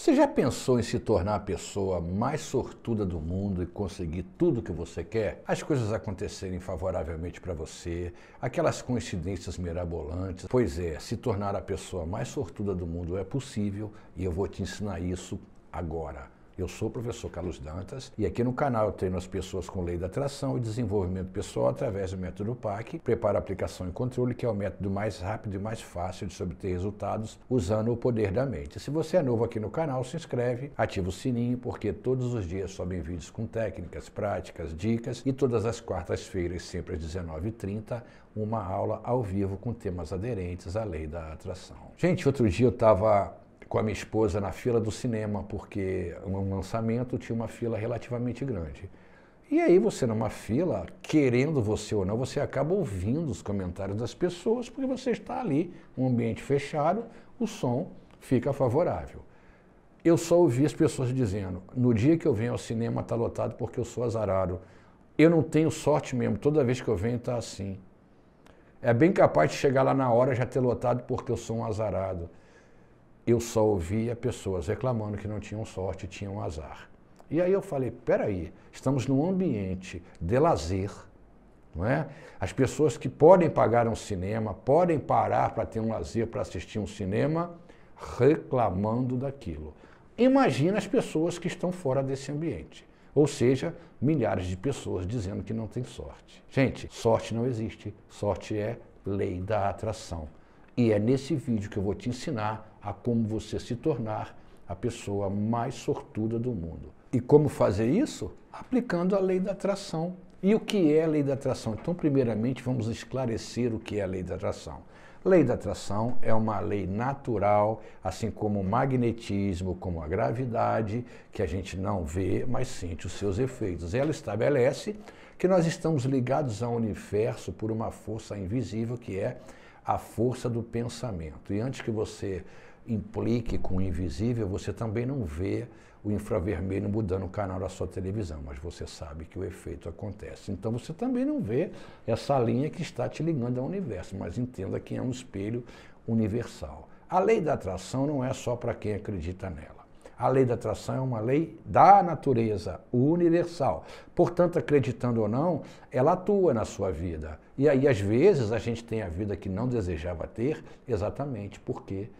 Você já pensou em se tornar a pessoa mais sortuda do mundo e conseguir tudo o que você quer? As coisas acontecerem favoravelmente para você, aquelas coincidências mirabolantes. Pois é, se tornar a pessoa mais sortuda do mundo é possível e eu vou te ensinar isso agora. Eu sou o professor Carlos Dantas e aqui no canal eu treino as pessoas com lei da atração e desenvolvimento pessoal através do método PAC, preparo aplicação e controle, que é o método mais rápido e mais fácil de se obter resultados usando o poder da mente. Se você é novo aqui no canal, se inscreve, ativa o sininho, porque todos os dias sobem vídeos com técnicas, práticas, dicas e todas as quartas-feiras, sempre às 19h30, uma aula ao vivo com temas aderentes à lei da atração. Gente, outro dia eu estava com a minha esposa na fila do cinema, porque um lançamento tinha uma fila relativamente grande. E aí você numa fila, querendo você ou não, você acaba ouvindo os comentários das pessoas, porque você está ali, um ambiente fechado, o som fica favorável. Eu só ouvi as pessoas dizendo, no dia que eu venho ao cinema está lotado porque eu sou azarado. Eu não tenho sorte mesmo, toda vez que eu venho está assim. É bem capaz de chegar lá na hora já ter lotado porque eu sou um azarado eu só ouvia pessoas reclamando que não tinham sorte, tinham azar. E aí eu falei, peraí, estamos num ambiente de lazer, não é? As pessoas que podem pagar um cinema, podem parar para ter um lazer, para assistir um cinema, reclamando daquilo. Imagina as pessoas que estão fora desse ambiente. Ou seja, milhares de pessoas dizendo que não tem sorte. Gente, sorte não existe. Sorte é lei da atração. E é nesse vídeo que eu vou te ensinar a como você se tornar a pessoa mais sortuda do mundo. E como fazer isso? Aplicando a lei da atração. E o que é a lei da atração? Então, primeiramente, vamos esclarecer o que é a lei da atração. Lei da atração é uma lei natural, assim como o magnetismo, como a gravidade, que a gente não vê, mas sente os seus efeitos. Ela estabelece que nós estamos ligados ao universo por uma força invisível que é a força do pensamento. E antes que você implique com o invisível, você também não vê o infravermelho mudando o canal da sua televisão, mas você sabe que o efeito acontece. Então você também não vê essa linha que está te ligando ao universo, mas entenda que é um espelho universal. A lei da atração não é só para quem acredita nela. A lei da atração é uma lei da natureza universal. Portanto, acreditando ou não, ela atua na sua vida. E aí, às vezes, a gente tem a vida que não desejava ter, exatamente porque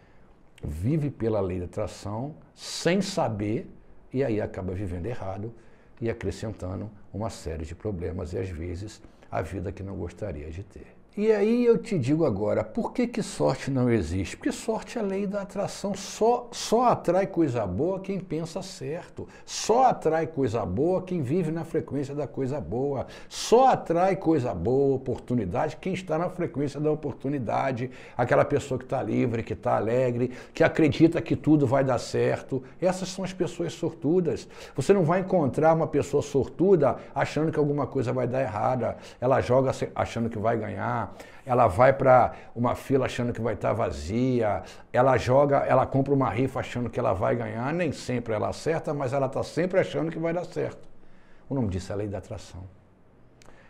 vive pela lei da atração sem saber e aí acaba vivendo errado e acrescentando uma série de problemas e, às vezes, a vida que não gostaria de ter. E aí eu te digo agora, por que, que sorte não existe? Porque sorte é a lei da atração, só, só atrai coisa boa quem pensa certo, só atrai coisa boa quem vive na frequência da coisa boa, só atrai coisa boa, oportunidade, quem está na frequência da oportunidade, aquela pessoa que está livre, que está alegre, que acredita que tudo vai dar certo. Essas são as pessoas sortudas. Você não vai encontrar uma pessoa sortuda achando que alguma coisa vai dar errada, ela joga achando que vai ganhar ela vai para uma fila achando que vai estar tá vazia, ela joga, ela compra uma rifa achando que ela vai ganhar, nem sempre ela acerta, mas ela está sempre achando que vai dar certo. O nome disso é lei da atração.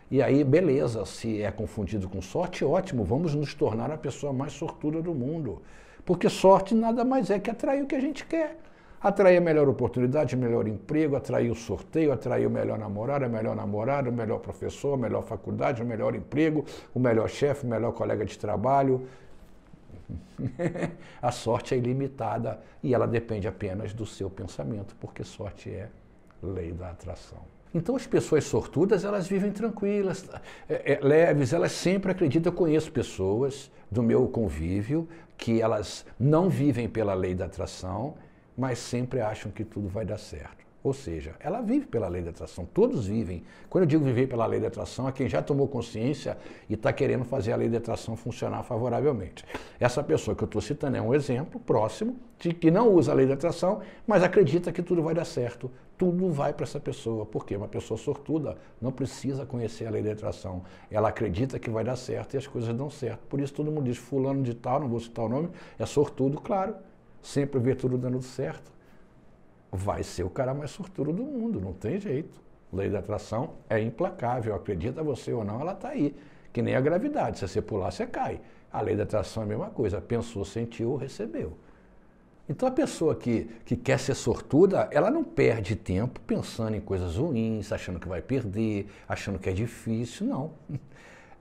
E aí, beleza, se é confundido com sorte, ótimo, vamos nos tornar a pessoa mais sortuda do mundo. Porque sorte nada mais é que atrair o que a gente quer atrair a melhor oportunidade, melhor emprego, atrair o sorteio, atrair o melhor namorado, a melhor namorada, o melhor professor, a melhor faculdade, o melhor emprego, o melhor chefe, o melhor colega de trabalho. a sorte é ilimitada e ela depende apenas do seu pensamento, porque sorte é lei da atração. Então as pessoas sortudas, elas vivem tranquilas, é, é, leves, elas sempre acreditam. Eu conheço pessoas do meu convívio que elas não vivem pela lei da atração, mas sempre acham que tudo vai dar certo. Ou seja, ela vive pela lei da atração, todos vivem. Quando eu digo viver pela lei da atração, é quem já tomou consciência e está querendo fazer a lei da atração funcionar favoravelmente. Essa pessoa que eu estou citando é um exemplo próximo de que não usa a lei da atração, mas acredita que tudo vai dar certo. Tudo vai para essa pessoa, porque uma pessoa sortuda não precisa conhecer a lei da atração. Ela acredita que vai dar certo e as coisas dão certo. Por isso todo mundo diz, fulano de tal, não vou citar o nome, é sortudo, claro sempre vê tudo dando certo, vai ser o cara mais sortudo do mundo, não tem jeito. Lei da atração é implacável, acredita você ou não, ela está aí. Que nem a gravidade, se você pular, você cai. A lei da atração é a mesma coisa, pensou, sentiu, recebeu. Então a pessoa que, que quer ser sortuda, ela não perde tempo pensando em coisas ruins, achando que vai perder, achando que é difícil, não.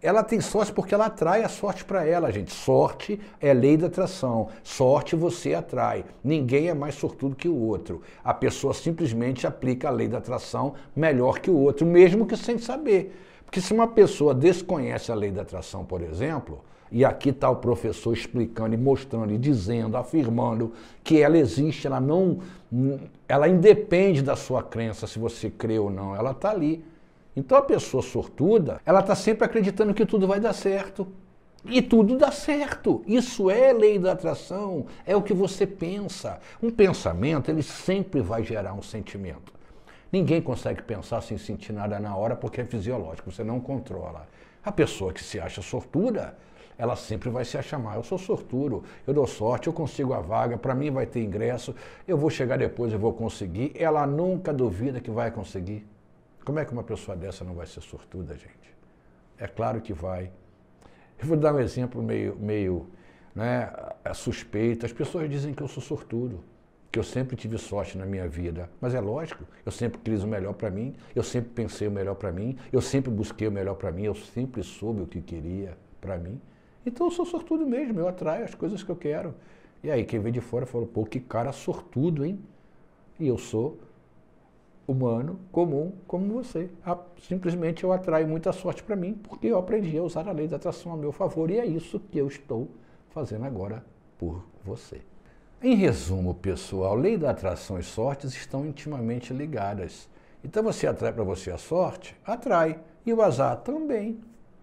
Ela tem sorte porque ela atrai a sorte para ela, gente. Sorte é lei da atração. Sorte você atrai. Ninguém é mais sortudo que o outro. A pessoa simplesmente aplica a lei da atração melhor que o outro, mesmo que sem saber. Porque se uma pessoa desconhece a lei da atração, por exemplo, e aqui está o professor explicando e mostrando e dizendo, afirmando que ela existe, ela não, ela independe da sua crença se você crê ou não, ela está ali. Então a pessoa sortuda, ela está sempre acreditando que tudo vai dar certo. E tudo dá certo. Isso é lei da atração, é o que você pensa. Um pensamento, ele sempre vai gerar um sentimento. Ninguém consegue pensar sem sentir nada na hora porque é fisiológico, você não controla. A pessoa que se acha sortuda, ela sempre vai se achar mal. Eu sou sortudo, eu dou sorte, eu consigo a vaga, para mim vai ter ingresso, eu vou chegar depois, eu vou conseguir. Ela nunca duvida que vai conseguir. Como é que uma pessoa dessa não vai ser sortuda, gente? É claro que vai. Eu vou dar um exemplo meio, meio né, suspeito. As pessoas dizem que eu sou sortudo, que eu sempre tive sorte na minha vida. Mas é lógico, eu sempre quis o melhor para mim, eu sempre pensei o melhor para mim, eu sempre busquei o melhor para mim, eu sempre soube o que queria para mim. Então eu sou sortudo mesmo, eu atraio as coisas que eu quero. E aí quem vem de fora falou, pô, que cara sortudo, hein? E eu sou humano, comum, como você. Simplesmente eu atraio muita sorte para mim, porque eu aprendi a usar a lei da atração a meu favor e é isso que eu estou fazendo agora por você. Em resumo, pessoal, lei da atração e sortes estão intimamente ligadas. Então você atrai para você a sorte? Atrai. E o azar também.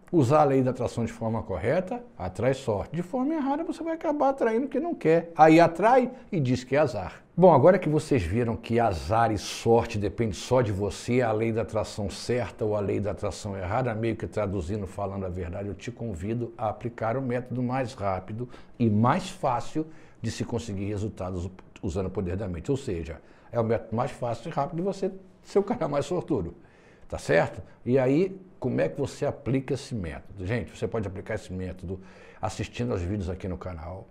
Usar a lei da atração de forma correta atrai sorte. De forma errada, você vai acabar atraindo o que não quer. Aí atrai e diz que é azar. Bom, agora que vocês viram que azar e sorte depende só de você, a lei da atração certa ou a lei da atração errada, meio que traduzindo, falando a verdade, eu te convido a aplicar o método mais rápido e mais fácil de se conseguir resultados usando o poder da mente. Ou seja, é o método mais fácil e rápido de você ser o cara mais sortudo. Tá certo? E aí, como é que você aplica esse método? Gente, você pode aplicar esse método assistindo aos vídeos aqui no canal.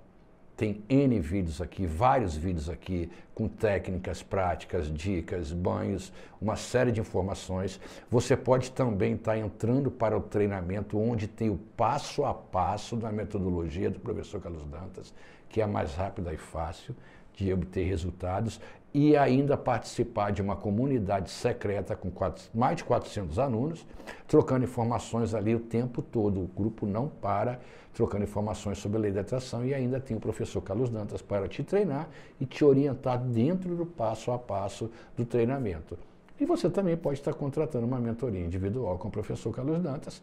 Tem N vídeos aqui, vários vídeos aqui, com técnicas, práticas, dicas, banhos, uma série de informações. Você pode também estar tá entrando para o treinamento, onde tem o passo a passo da metodologia do professor Carlos Dantas, que é mais rápida e fácil de obter resultados e ainda participar de uma comunidade secreta com quatro, mais de 400 alunos, trocando informações ali o tempo todo. O grupo não para trocando informações sobre a lei da atração e ainda tem o professor Carlos Dantas para te treinar e te orientar dentro do passo a passo do treinamento. E você também pode estar contratando uma mentoria individual com o professor Carlos Dantas.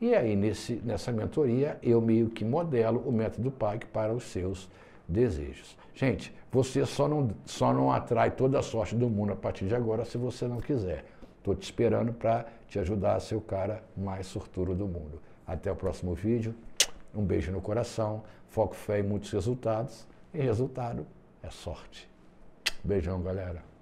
E aí, nesse, nessa mentoria, eu meio que modelo o método PAC para os seus desejos. Gente, você só não, só não atrai toda a sorte do mundo a partir de agora se você não quiser. Estou te esperando para te ajudar a ser o cara mais sortudo do mundo. Até o próximo vídeo. Um beijo no coração. Foco, fé e muitos resultados. E resultado é sorte. Beijão, galera.